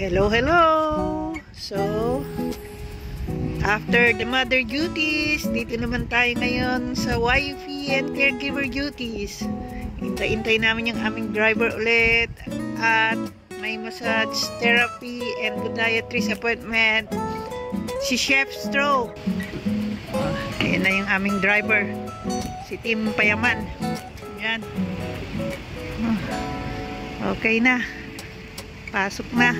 Hello, hello! So, after the mother duties, dito naman tayo ngayon sa wifey and caregiver duties. Hintay-hintay namin yung aming driver ulit at may massage therapy and podiatrist appointment si Chef Stroke. Uh, ayan na yung aming driver, si Tim Payaman. Yan. Uh, okay na. Pasok na.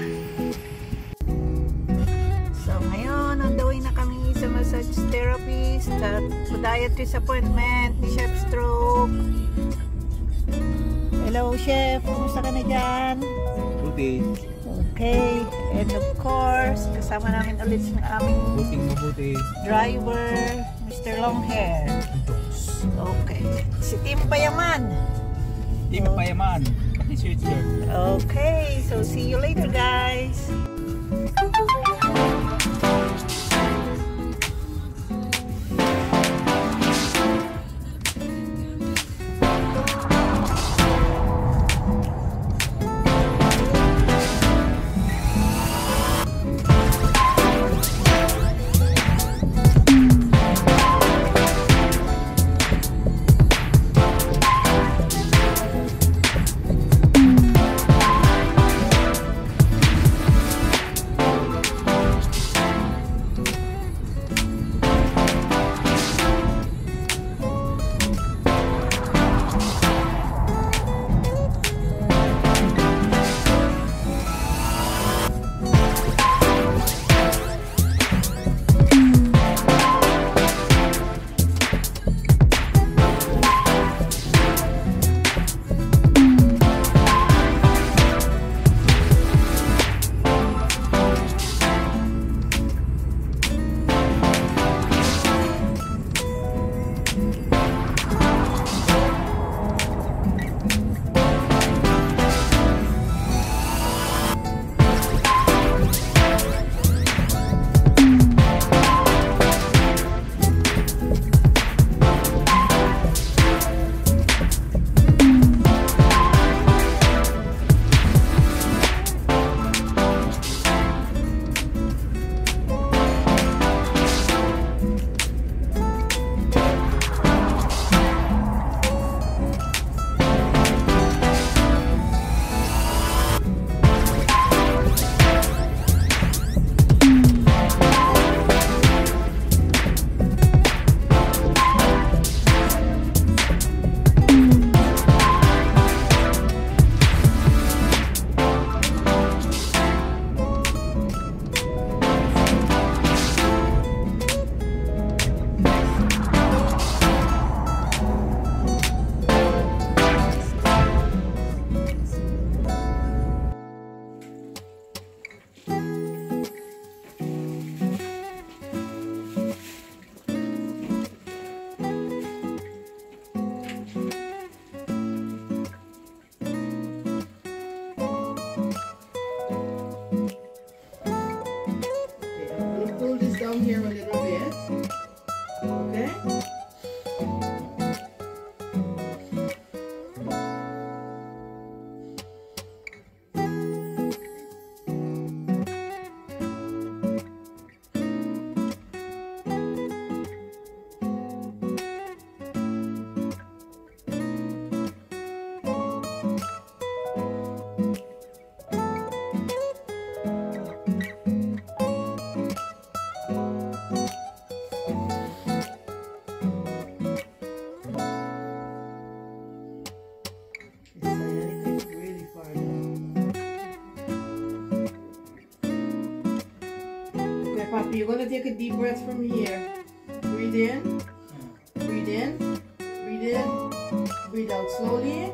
So, ngayon, on the way na kami sa massage therapist at podiatrist appointment ni Chef Stroke. Hello, Chef. Kumusta ka na dyan? Mabuti. Okay. And of course, kasama namin ulit yung aming Mabuting mabuti. driver, Mr. Longhair. Okay. Si Tim Payaman. Team Payaman. Okay, so see you later, guys. here with it. Gonna take a deep breath from here. Breathe in, hmm. breathe in, breathe in, breathe out slowly.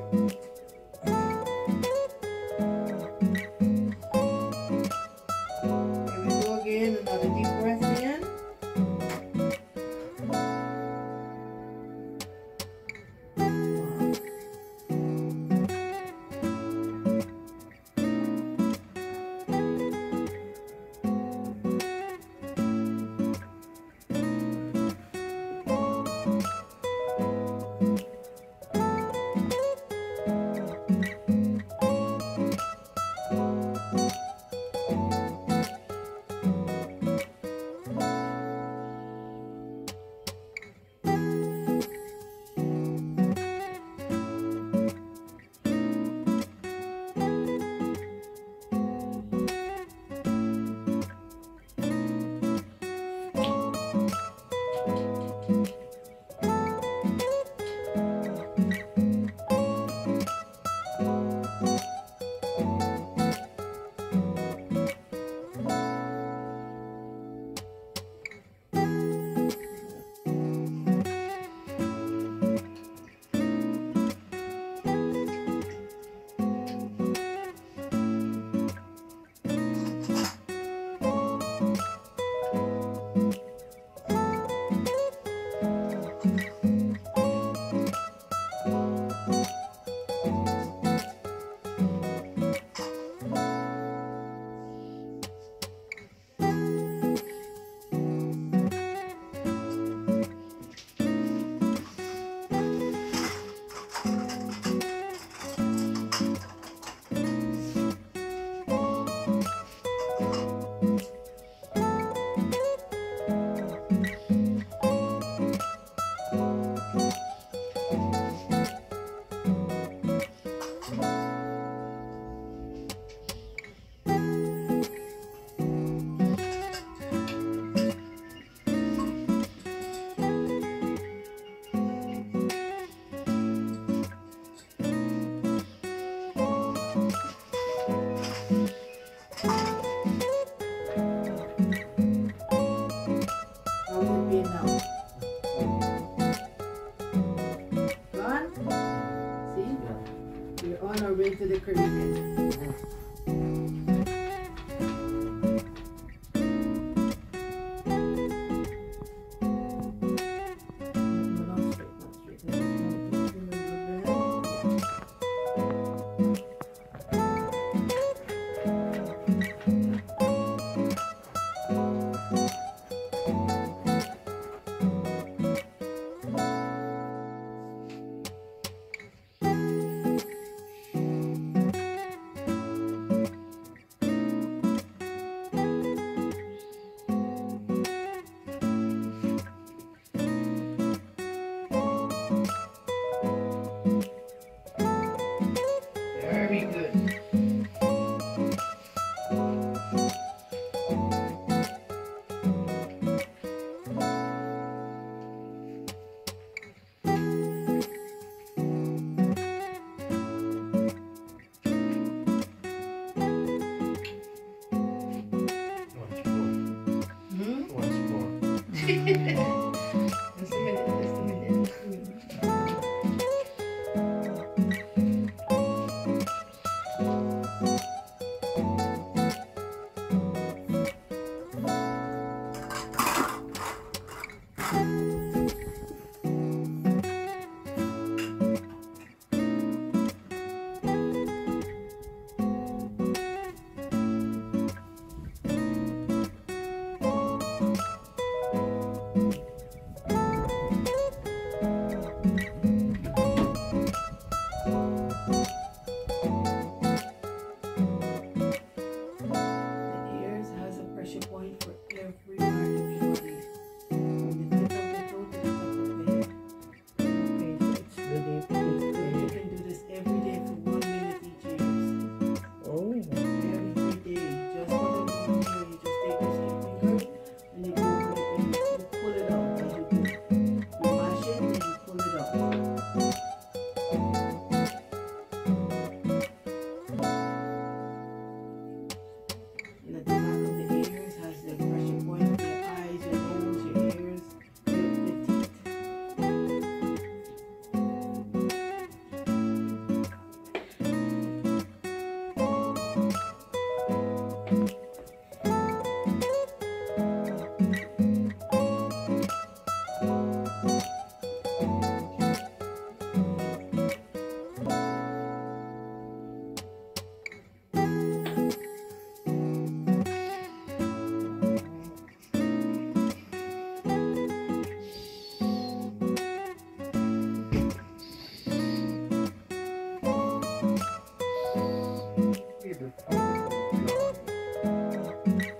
into the Caribbean.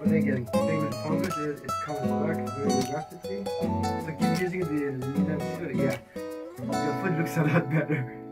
But again, thing with fungus is it comes back very rapidly. So keep using the linen food, yeah. Your food looks a lot better.